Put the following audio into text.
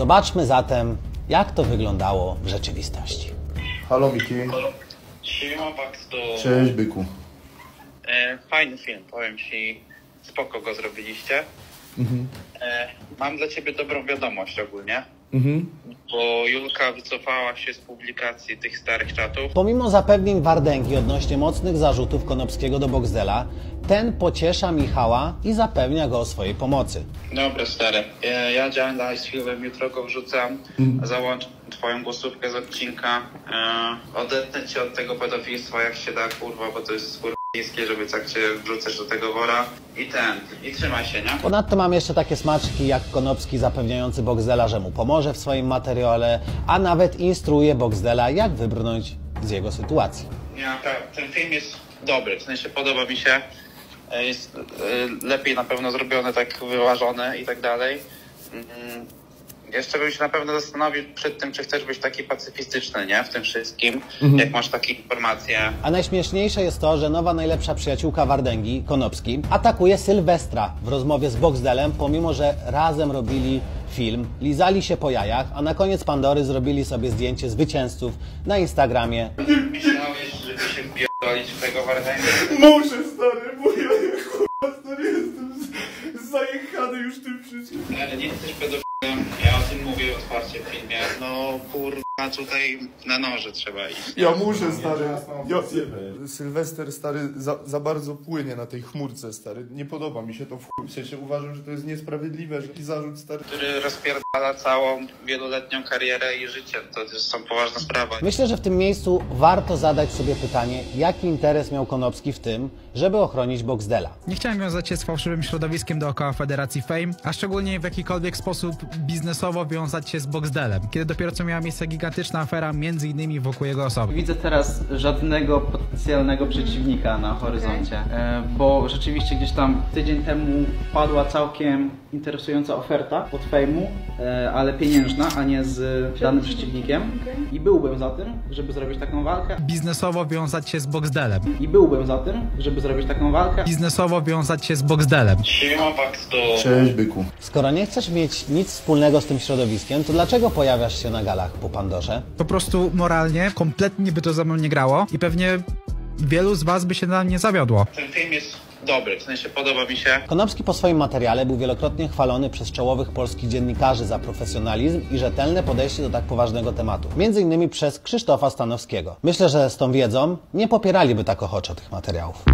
Zobaczmy zatem, jak to wyglądało w rzeczywistości. Halo Miki. Siema Baxto. Cześć byku. E, fajny film, powiem ci. Spoko go zrobiliście. E, mam dla ciebie dobrą wiadomość ogólnie. Bo Julka wycofała się z publikacji tych starych czatów. Pomimo zapewnień Wardęgi odnośnie mocnych zarzutów Konopskiego do Boxdela, ten pociesza Michała i zapewnia go o swojej pomocy. Dobra, stary. E, ja działam dalej z filmem, jutro go wrzucam. Załączę twoją głosówkę z odcinka. E, odetnę cię od tego pedofilstwa jak się da, kurwa, bo to jest skurwiskie, żeby tak cię wrzucać do tego wora. I ten, i trzymaj się, nie? Ponadto mam jeszcze takie smaczki jak Konopski zapewniający Boxdela, że mu pomoże w swoim materiale, a nawet instruuje Boxdela, jak wybrnąć z jego sytuacji. Ja, tak, ten film jest dobry, w sensie podoba mi się. E, Jest e, lepiej na pewno zrobiony, tak wyważony i tak dalej. Mm, Jeszcze bym się na pewno zastanowił przed tym, czy chcesz być taki pacyfistyczny, nie? W tym wszystkim, jak masz takie informacje. A najśmieszniejsze jest to, że nowa najlepsza przyjaciółka Wardęgi, Konopski, atakuje Sylwestra w rozmowie z Boxdelem, pomimo że razem robili film, lizali się po jajach, a na koniec Pandory zrobili sobie zdjęcie zwycięzców na Instagramie. Myślałeś, żeby się w tego Wardęgę? Muszę stary, bo ja kurwa stary jestem z- zajechany już tym wszystkim. Ale nie jesteś pedofilem, ja o tym mówię otwarcie w filmie. No kurwa, tutaj na noże trzeba iść. Ja muszę stary. Ja, Sylwester stary za, za bardzo płynie na tej chmurce stary. Nie podoba mi się to w chuj. W sensie uważam, że to jest niesprawiedliwe, że taki zarzut stary. który rozpierdala całą wieloletnią karierę i życie. To jest są poważna sprawa. Myślę, że w tym miejscu warto zadać sobie pytanie, jaki interes miał Konopski w tym, żeby ochronić Boxdela. Nie chciałem wiązać się z fałszywym środowiskiem dookoła Federacji Fame, a szczególnie w jakikolwiek sposób biznesowo wiązać się z Boxdelem, kiedy dopiero co miała miejsce gigantyczna afera między innymi wokół jego osoby. Widzę teraz żadnego potencjalnego przeciwnika na horyzoncie, e, bo rzeczywiście gdzieś tam tydzień temu padła całkiem interesująca oferta od fejmu, e, ale pieniężna, a nie z danym przeciwnikiem. I byłbym za tym, żeby zrobić taką walkę. Biznesowo wiązać się z Boxdelem. I byłbym za tym, żeby zrobić taką walkę. Biznesowo wiązać się z Boxdelem. Siema Baxto. Cześć byku. Skoro nie chcesz mieć nic wspólnego z tym środowiskiem, to dlaczego pojawiasz się na galach po Pandorze? Po prostu moralnie, kompletnie by to ze mną nie grało i pewnie wielu z was by się na mnie zawiodło. Ten film jest dobry, w sensie podoba mi się. Konopski po swoim materiale był wielokrotnie chwalony przez czołowych polskich dziennikarzy za profesjonalizm i rzetelne podejście do tak poważnego tematu. Między innymi przez Krzysztofa Stanowskiego. Myślę, że z tą wiedzą nie popieraliby tak ochoczo tych materiałów.